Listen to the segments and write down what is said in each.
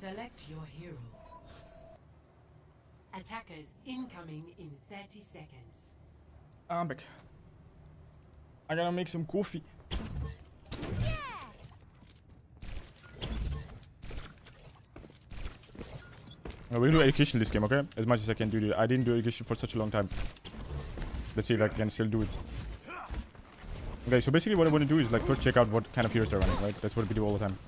Select your hero. Attackers incoming in 30 seconds. I'm back. I gotta make some coffee. We're gonna do education this game, okay? As much as I can do it. I didn't do education for such a long time. Let's see if I can still do it. Okay, so basically what I want to do is like first check out what kind of heroes they're running, right? That's what we do all the time.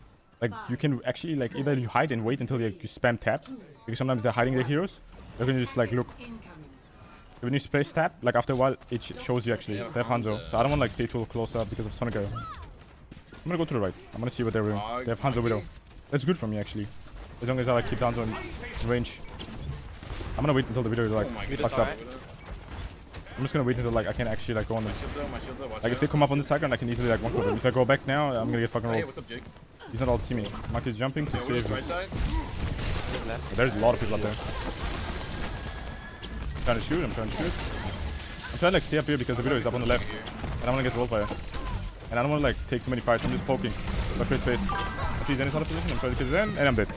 Like you can actually like either you hide and wait until you, you spam tab, because sometimes they're hiding their heroes. You can just like look when you play tap, like after a while, it sh shows you actually. They have Hanzo, so I don't want to like stay too close up because of Sonic I'm gonna go to the right. I'm gonna see what they're doing. They have Hanzo Widow. That's good for me actually, as long as I like keep Hanzo in range. I'm gonna wait until the Widow like Oh fucks up. I'm just gonna wait until like I can actually like go on them. Shields up, my shields up, watch Like if they come up on the side I can easily like one them. If I go back now, I'm gonna get fucking rolled. Hey, what's up, Jake? He's not all to see me. Mark is jumping to Yeah, we're save right us. side. There's a lot of people up there. I'm trying to shoot, I'm trying to shoot. I'm trying to like stay up here because the video is up on the left. And I wanna get rolled by her. And I don't wanna like take too many fights, I'm just poking. My first space. I see Zen's out of position, I'm trying to kill Zen, and I'm dead.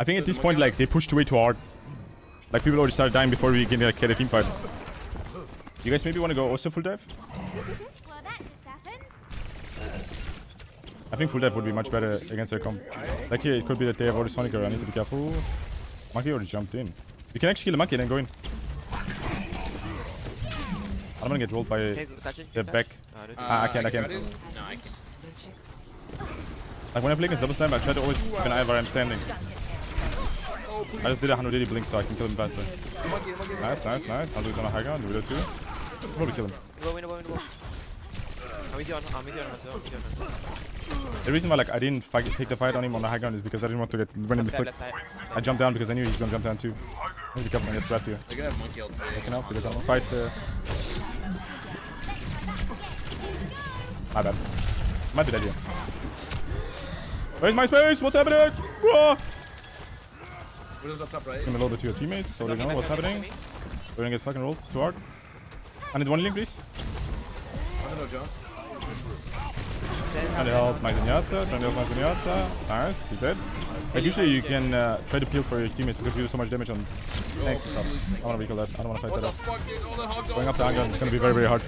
I think at this point like they pushed way too hard. Like people already started dying before we can like get a team fight. You guys maybe wanna go also full dive? I think full dive would be much better against their comp. Like here, it could be that they have already Sonic Arrow. I need to be careful. Monkey already jumped in. You can actually kill the monkey and then go in. I don't want to get rolled by Okay, go touch it. their touch. back. Ah, dude. Ah, I can, I can. No, I can't. Like when I play against double slam, I try to always keep an eye where I'm standing. I just did a 180 blink so I can kill him faster. Nice, nice, nice. Hanzo is on a high ground. Widow too. Probably kill him. I'm with you on, I'm with you on Hanzo, I'm with you on Hanzo. The reason why like I didn't fight, take the fight on him on the high ground is because I didn't want to get randomly Left flicked. side, left side. I jumped down because I knew he was gonna jump down too. I need to and get trapped here. They're gonna have monkey ult. Looking out because I'm gonna fight uh My bad. Might be dead here. Where's my space? What's happening? Whoa! Widow's up top right. Give me a little bit to your teammates so they know what's happening. We're gonna get fucking rolled too hard. I need one link, please. I don't know, John. Trying to help my Zenyatta. Trying to help my Zenyatta. Nice, he's dead. Like usually you can uh, try to peel for your teammates because you do so much damage on and stuff. I wanna recall that. I don't wanna fight that up. Going up the high ground is gonna be very, very hard.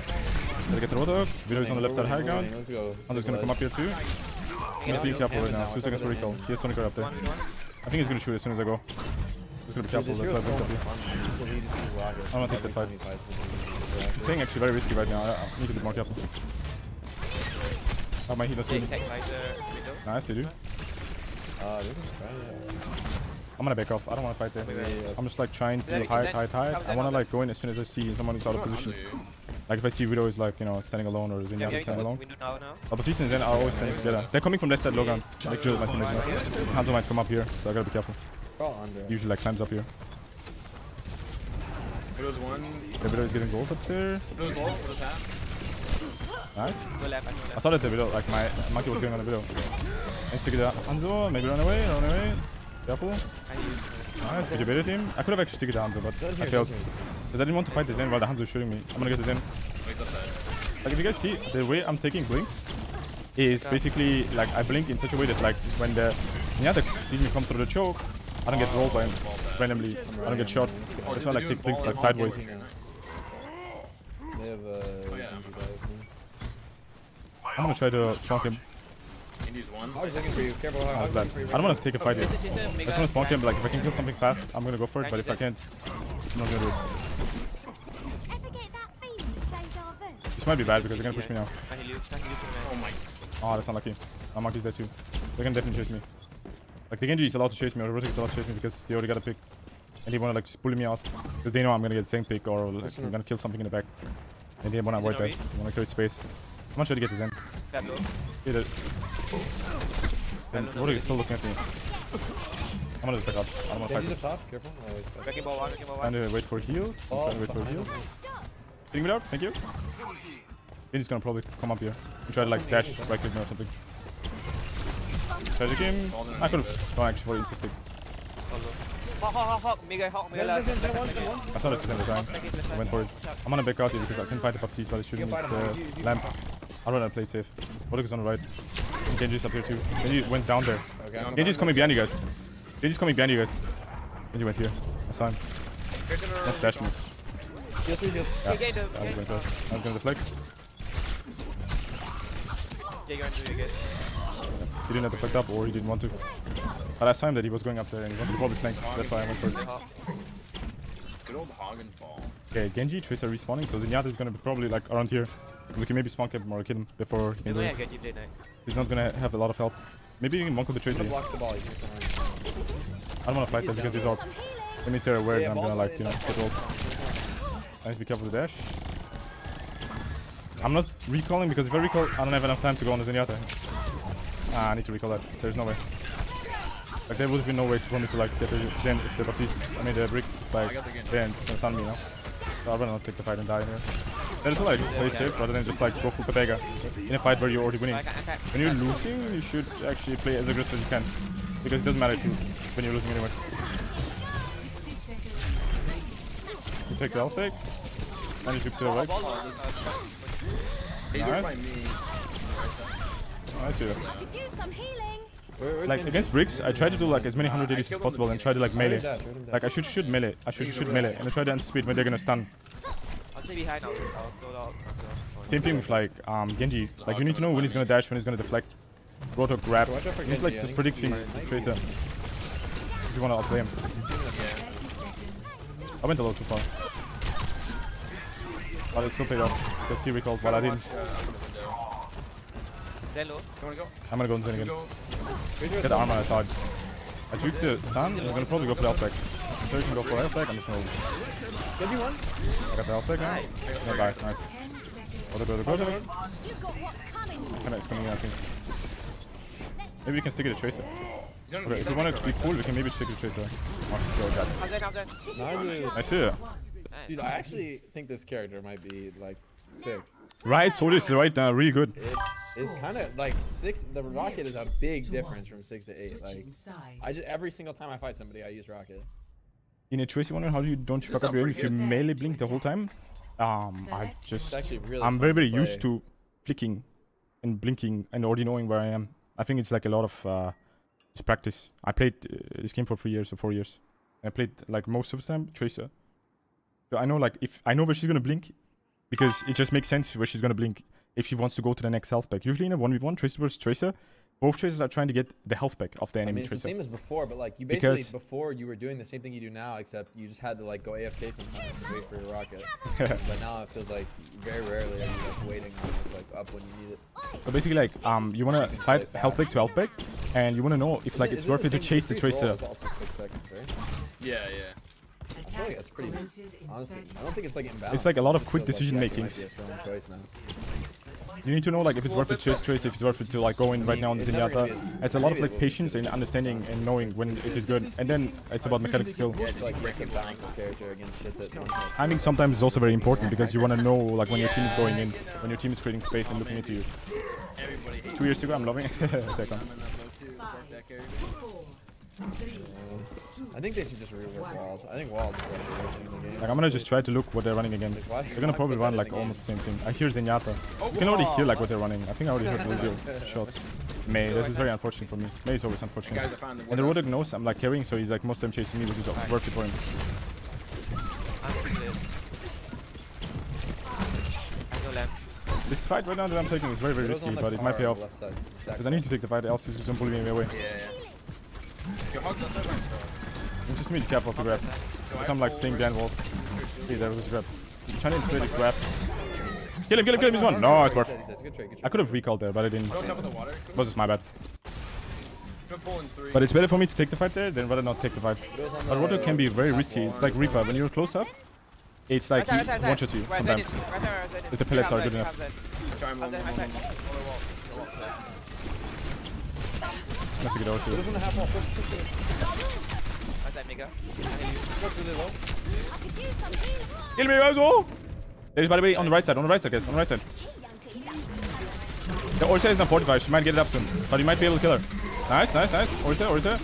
Gotta get the rotor. Video is on the left side high ground. Let's. Just gonna come up here too. He's being careful right now. Two seconds for recall. He has Sonic Guard up there. I think he's gonna shoot as soon as I go. Just gonna be careful. That's why I built up here. I wanna take the fight. Playing actually very risky right now. I need to be more careful. Oh, my healer Take, soon. take like the window. Nice, they do. Uh, they can try, yeah. I'm gonna back off. I don't wanna fight there. Yeah, I'm just like trying to hide, then- hide, hide. I wanna like go in as soon as I see someone is out of position. Like if I see Widow is like, you know, standing alone or Yeah, Zenyatta yeah, standing alone. window now, now. But Baptiste and Zen are always standing together. They're coming from left side Logan. Like Jill, my teammates know. Hanzo might come up here, so I gotta be careful. Under. Usually like climbs up here. Widow's one. The Widow is getting gold up there. Widow's low. Widow's half. Nice. I go I left. saw that the Widow, like my monkey was going on the Widow. Nice to get out. Hanzo, maybe run away, run away. Careful. I use Nice, did you bait him? I could have actually stick it to Hanzo, but I failed. Because I didn't want to fight the Zen while the Hanzo is shooting me. I'm gonna get the Zen. Wait, left side. Like if you guys see, the way I'm taking blinks is basically like I blink in such a way that like when the Zenyatta sees me come through the choke, I don't get rolled by him randomly. I don't get shot. That's why I like take blinks like sideways. They have uh. I'm gonna try to spawn him. Indy's one. yeah. Hog's looking for you. Careful, Hog. How's Hog's that? looking for you. I don't wanna take a fight here. Chase it, chase I just a- wanna spawn him, like if I can kill something fast, I'm gonna go for it, but if I can't, I'm not gonna do it. Ever get that feeling of deja vu? This might be bad because they're gonna push me now. Can heal you, can heal you to the Oh man. my. Oh, that's unlucky. My monkey's there too. They're gonna definitely chase me. Like the Genji is allowed to chase me, or the Roadhog is allowed to chase me because they already got a pick. And they wanna like just bully me out. Because they know I'm gonna get the same pick or like, I'm gonna kill something in the back. And they wanna Is avoid it that. They wanna create space. I'm gonna try to get this in. Left. Hit it. And Hello, uh, Roadhog is still looking at me. I'm gonna just back up. I don't wanna fight Genji's this. up top. Careful. Back. Back ball one, back ball Trying one. to wait for heals. I'm Oh, wait for heals. Hitting me out. Thank you. Genji's gonna probably come up here. And try to like dash right click me or something. Try to him. I could've gone actually for the insta stick. I saw that the time. Second, left I went for it. I'm gonna back out here because I can fight the Baptiste while he's shooting You with can fight him, the you- you- lamp. I'd rather play safe. Roadhog is on the right. Genji's up here too. Genji went down there. Okay, Genji's coming behind you guys. Genji's coming behind you guys. Genji went here. I saw him. That's dash me. Heal three, heal. Yeah. Get the- I was going to, I was going to deflect. Yeah, go into it again. He didn't have deflect up or he didn't want to. But I saw him that he was going up there and he wanted to probably flank. That's why I went for it. Good old Hagen ball. Okay, Genji, Tracer respawning, so Zenyatta is gonna be probably like around here. We can maybe spawn camp him or kill him before he can do it. get you play next. He's not gonna have a lot of help. Maybe you can monk with the Tracer. I'm here. gonna block the ball. He's gonna come around. I don't wanna fight that because he's out. Some healing. Let me say a word Yeah, and I'm gonna like, you know, in. get rolled. Nice, be careful with the dash. I'm not recalling because if I recall, I don't have enough time to go on the Zenyatta. Ah, I need to recall that. There's no way. Like there would been no way for me to like get the Zen if the Baptiste, I mean the Brig, like, it's gonna stun me now. So rather not take the fight and die here. That is do, play safe rather than just like go full Pepega in a fight where you're already winning. When you're losing, you should actually play as aggressive as you can. Because it doesn't matter if you, when you're losing anyway. You take the back, and you shoot to the right. Nice. over Like against Brigs, I try to do like as many 100 I ADs as possible and try to like melee. Like I should shoot melee, I should shoot melee, and I try to anticipate when they're gonna stun. Same thing with like um Genji. Like you need to know when he's gonna dash, when he's gonna deflect. Roto grab. You need like just predict things, Tracer. If you wanna outplay him. I went a little too far. But it still paid off. Because he recalled, but I didn't. Then low. You wanna go? I'm gonna go in Zen again. Go. Get the armor aside. I juked the stun, I'm gonna probably go for the outback. So you can go for the outback, I'm just gonna... Genji one. I got the outback now. No die, nice. 10 seconds. Go to go to go to go. You've got what's coming. Kinda is coming in, I think. Maybe we can stick it to Tracer. Okay, if we want micro to be right cool, we can maybe stick it to Tracer. Oh, God. I'm there. I'm there. Nice. I see it. Nice. Dude, I actually think this character might be like sick. Right, so this is right now, really good. It is kind of like six. The rocket is a big difference from six to eight. Like, I just every single time I fight somebody, I use rocket. In a Tracer one, how do you don't you This fuck up your aim if you melee blink the whole time? Um, I just really I'm very very play. used to flicking and blinking and already knowing where I am. I think it's like a lot of uh, just practice. I played uh, this game for three years or four years. I played like most of the time Tracer. So I know like if I know where she's gonna blink, because it just makes sense where she's gonna blink if she wants to go to the next health pack. Usually in a one v one Tracer versus Tracer, both Tracers are trying to get the health pack of the I enemy mean, it's the Tracer. same as before, but like you basically Because- before you were doing the same thing you do now, except you just had to like go AFK sometimes to wait for your rocket. but now it feels like very rarely are you like waiting when it's like up when you need it. So basically, like, um, you wanna Things fight play health pack to health pack, and you wanna know if Is like it- it's worth it to chase the tracer. also six seconds, right? Yeah, yeah. I feel like that's pretty. Honestly, I don't think it's like imbalanced. It's like a lot of quick feels like decision you makings. be a strong choice now. You need to know like if it's worth it to chase tracer, if it's worth it to like go in I right mean, now on the it's never gonna Zenyatta. It's a lot of like it will be patience and understanding and knowing when it is good, and then it's about mechanic skill. Yeah, to like you have to balance this character against shit that. one shot. Timing sometimes is also very important because you wanna know like when your team is going in, when your team is creating space and looking at you. Two years ago, I'm loving it. Take on. I'm in that low too. Fuck that character. Four, three, I think they should just rework walls. I think walls is like the worst thing in the game. Like I'm gonna just try to look what they're running again. Why- They're gonna probably run like the almost the same thing. I hear Zenyatta. Oh, you can already hear like what they're running. I think I already heard Rodeo shots. Mei, this is very unfortunate for me. Mei is always unfortunate. Guys, the And the window. Roadhog knows I'm like carrying, so he's like most of them chasing me, which is worth it for him. I'm still dead. I have no lamp. This fight right now that I'm taking is very very risky, but it might pay off. the left side. Stack Because I need to take the fight, else he's gonna bully me away. Yeah, yeah. Your hog's outside by himself. You just need to be careful to grab. Because I'm like staying behind walls. See, there was grab. Trying to inspire the grab. Kill him, kill him, kill him, he's one. No, it's He worth. said- he said, It's a good trade. Good I could have recalled there, but I didn't. Go on top of the water. It was just my bad. Go pull in three. But it's better for me to take the fight there than rather not take the fight. But the Roto can be very risky. It's like Reaper. When you're close up, it's like Right side, right side, he right one shots you Right sometimes. is- right side, right side is- If the pellets are good enough. You have that. Try and Up there, one, right one, side. one, one, one, one, one, one. Let's get over to Widow's it. on the half wall. Push, push, push. Right side, Mega. Push really low. I could use some healing. Kill me, guys! Oh! There is, by the way, on the right side, on the right side, guys, on the right side. The Orisa is not fortified. She might get it up soon, but you might be able to kill her. Nice, nice, nice. Orisa, Orisa.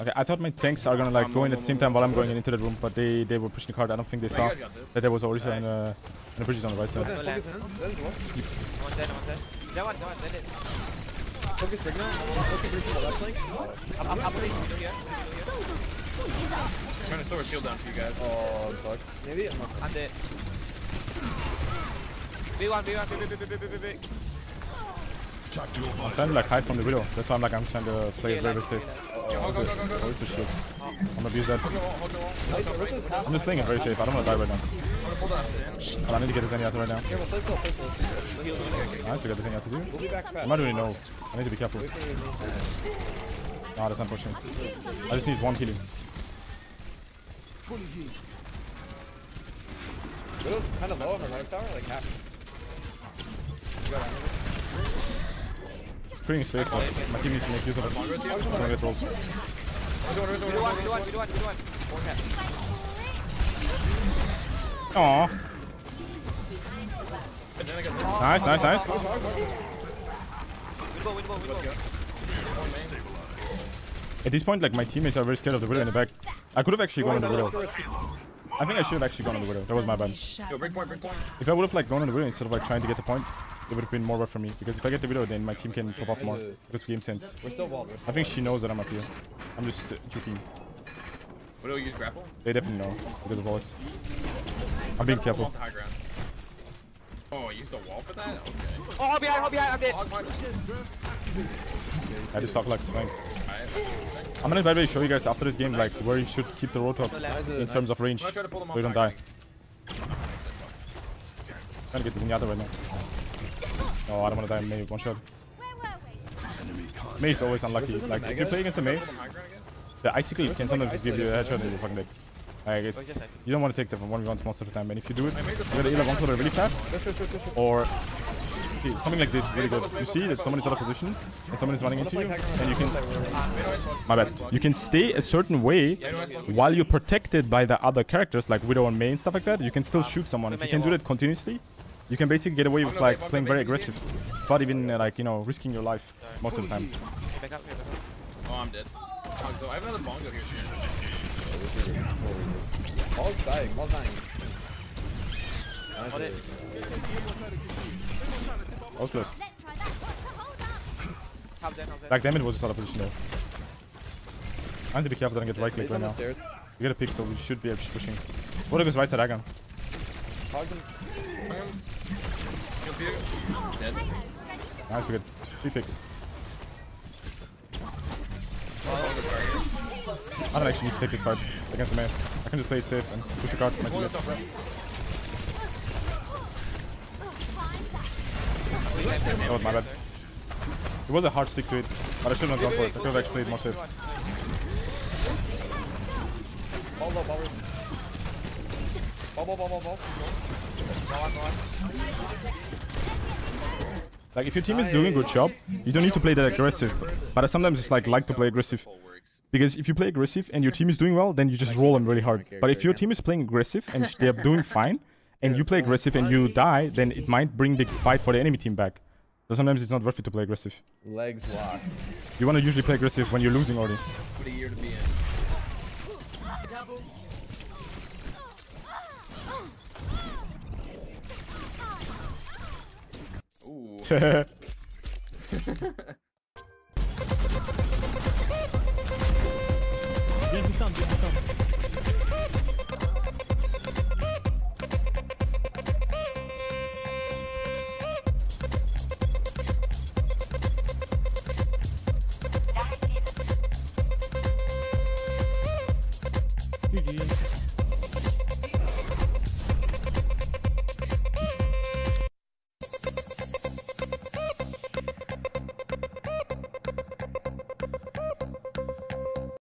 Okay, I thought my tanks are gonna like go in at the same time while I'm going into that room, but they they were pushing the card. I don't think they saw guys got this. that there was Orisa and uh, and the bridges on the right side. in, focus in. That is what? One dead, one dead. That one, that one, that is. Focus big. Focus big from the left flank. I'm, I'm, I'm putting you here. I'm trying to throw a shield down for you guys. Oh fuck. Maybe I'm not. I'm dead. Big one, big one, big, big, big, big, big, big, big. I'm trying to like hide from the widow. That's why I'm like I'm trying to play it very, very safe. Yo, go, go, go, go, go. Oh, it's a shield. I'm gonna abuse that. Hold the wall, hold the wall. Nice. Orisa's half. I'm just playing it very safe. I don't want to die right now. I'm gonna I need to get this Zenyatta right now. Nice, we got this. We'll be back fast. I'm not really know. I need to be careful. Nah, that's unfortunate. I just need one healing. Widow's kind of low on the right tower, like half. Creating space, but my team needs to make use of it. Mongo's here. I don't get. Where's the one, where's the We do one, one, we do where's the one, one? we do one, we do one. Four cap. Aww. And then I got Nice, nice, nice. At this point, like my teammates are very scared of the widow in the back. I could have actually gone on the widow. I think I should have actually gone on the widow. That was my bad. Yo, break point, break point. If I would have like gone on the widow instead of like trying to get the point, it would have been more worth for me. Because if I get the widow, then my team can pop off more. Because game sense. We're still walled. I think she knows that I'm up here. I'm just uh, joking. What do we use grapple? They definitely know because of bullets. I'm being careful. off the high ground. Oh, you used the wall for that? Okay. Oh, hold behind, hold behind, I'm dead. I just talk like flank. I'm gonna by the way show you guys after this game like where you should keep the rotor uh, in terms of range. I'm gonna try to pull them off So you don't the high die. Trying to get this Zenyatta right now. Oh, I don't wanna die in Mei one shot. Where? Mei is always unlucky. Like if you mega? play against a Mei, Pull them high ground again? the icicle can sometimes give you a headshot in your fucking deck. Like it's, you don't want to take the from 1v1s most of the time, and if you do it, I made the you gotta either one killer really fast, or okay, something like this is really good. You see that someone is out of position, and someone is running into you, and you can, my bad, you can stay a certain way while you're protected by the other characters, like Widow and Mei and stuff like that. You can still shoot someone. If you can do that continuously, you can basically get away with like playing very aggressive, without even uh, like you know risking your life most of the time. Back up, back up. Oh, I'm dead. Oh, so I have another bongo here. Ball's dying. Ball's dying. Nice, Hold it. dude. Was close. Let's try that. What's the hold up? Half dead, half dead. Like damn it was just out of position though. I need to be careful that I don't get right click right now. stairs. We get a pick, so we should be pushing. What if goes right side Agon? Hogs him. Hung him. Yo, Peter. Dead. Nice, we get three picks. I don't actually need to take this fight against the man. I can just play it safe and push the card for my. That was my bad. It was a hard stick to it, but I should not have gone for it. I could have actually played more safe. Like if your team is doing a good job, you don't need to play that aggressive. But I sometimes just like like to play aggressive. Full works. Because if you play aggressive and your team is doing well, then you just roll them really hard. But if your team is playing aggressive and they're doing fine, and you play aggressive and you die, then it might bring the fight for the enemy team back. So sometimes it's not worth it to play aggressive. Legs locked. You want to usually play aggressive when you're losing already. What a year to be in. Ooh. 来たんた